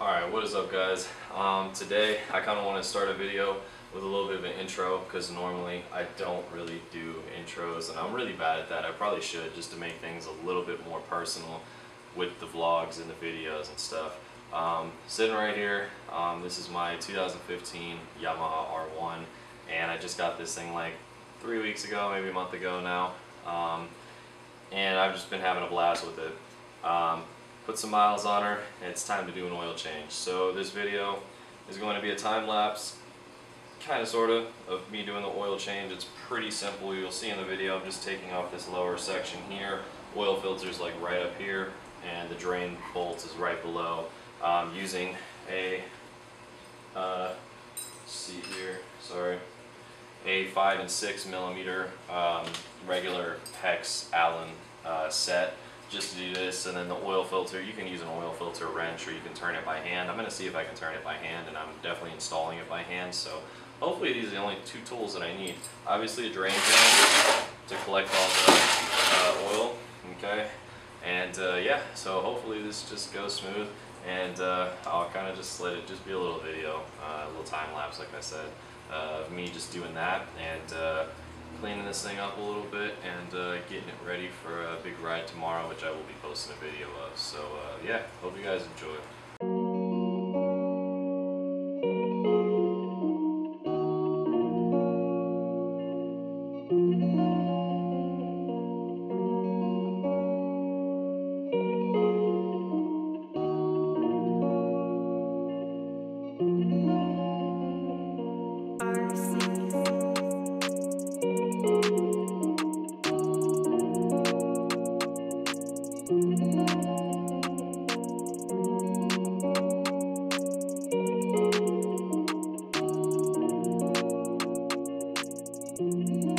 Alright, what is up guys? Um, today I kind of want to start a video with a little bit of an intro because normally I don't really do intros and I'm really bad at that. I probably should just to make things a little bit more personal with the vlogs and the videos and stuff. Um, sitting right here, um, this is my 2015 Yamaha R1 and I just got this thing like three weeks ago, maybe a month ago now. Um, and I've just been having a blast with it. Put some miles on her, and it's time to do an oil change. So this video is going to be a time lapse, kind of sort of, of me doing the oil change. It's pretty simple. You'll see in the video, I'm just taking off this lower section here. Oil filter's like right up here, and the drain bolt is right below. Um, using a, uh, see here, sorry, a five and six millimeter um, regular hex Allen uh, set just to do this and then the oil filter you can use an oil filter wrench or you can turn it by hand. I'm gonna see if I can turn it by hand and I'm definitely installing it by hand so hopefully these are the only two tools that I need. Obviously a drain pan to collect all the uh, oil okay? And uh, yeah so hopefully this just goes smooth and uh, I'll kind of just let it just be a little video uh, a little time lapse like I said uh, of me just doing that and uh, cleaning this thing up a little bit and getting it ready for a big ride tomorrow, which I will be posting a video of. So uh, yeah, hope you guys enjoy. Música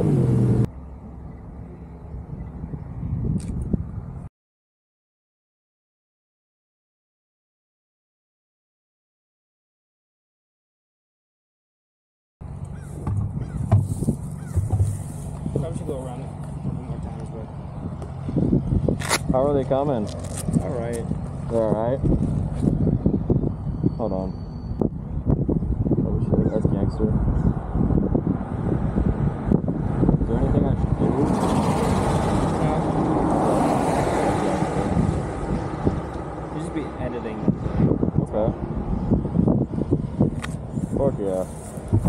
How are they coming? All right. They're all right. Hold on. That's gangster.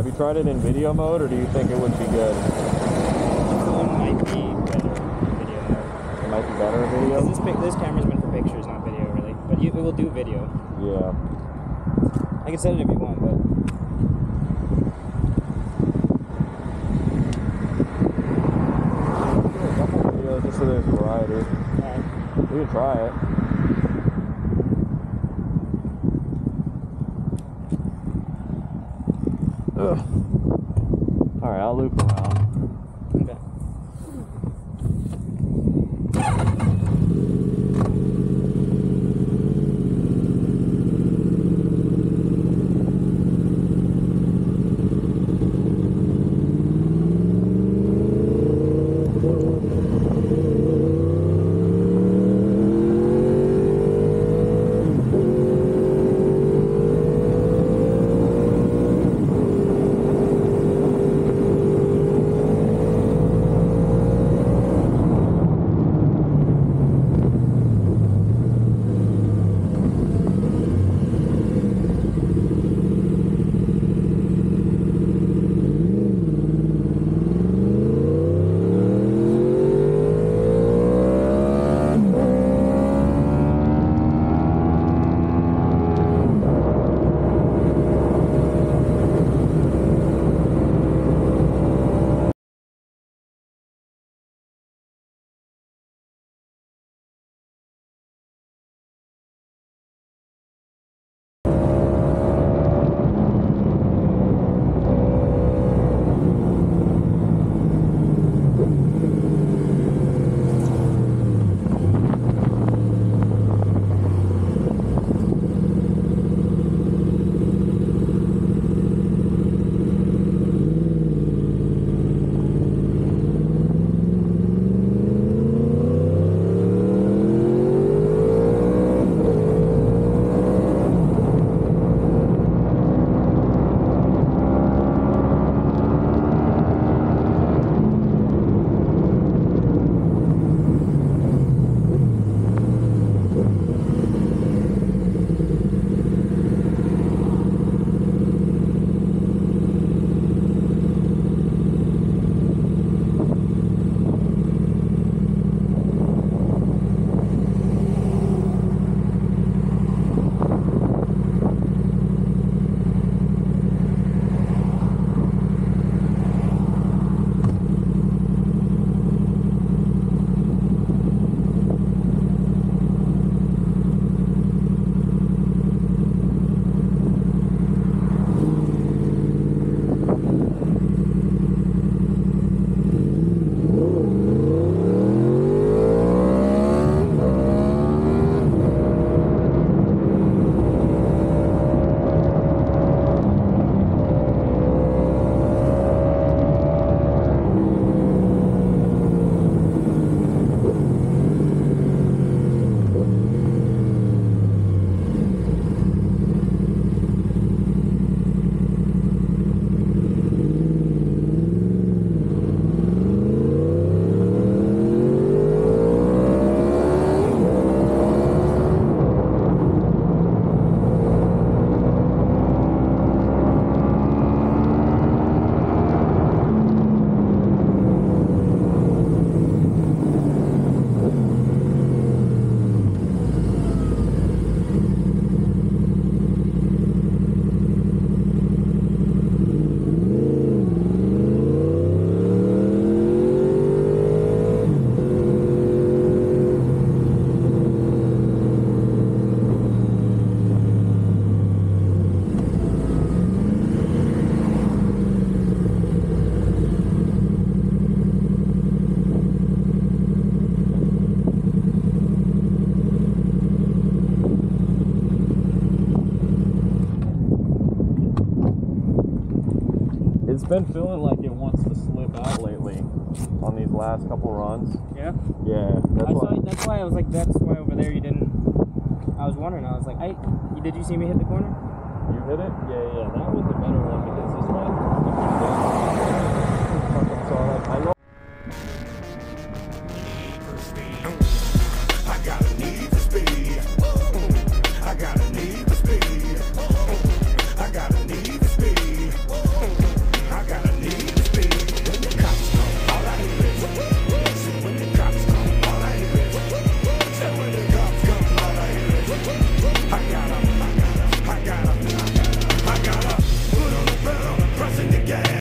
Have you tried it in video mode or do you think it would be good? Phone might be better in video mode. It might be better in video? this this camera's meant for pictures, not video, really. But you, it will do video. Yeah. I can set it if you want, but Do a couple videos just so there's variety. We can try it. Ugh. Alright, I'll loop around. Been feeling like it wants to slip out lately. on these last couple runs. Yeah. Yeah, that's I why. saw. That's why I was like, that's why over there you didn't. I was wondering. I was like, I. Did you see me hit the corner? You hit it? Yeah, yeah. That was a better one because this one.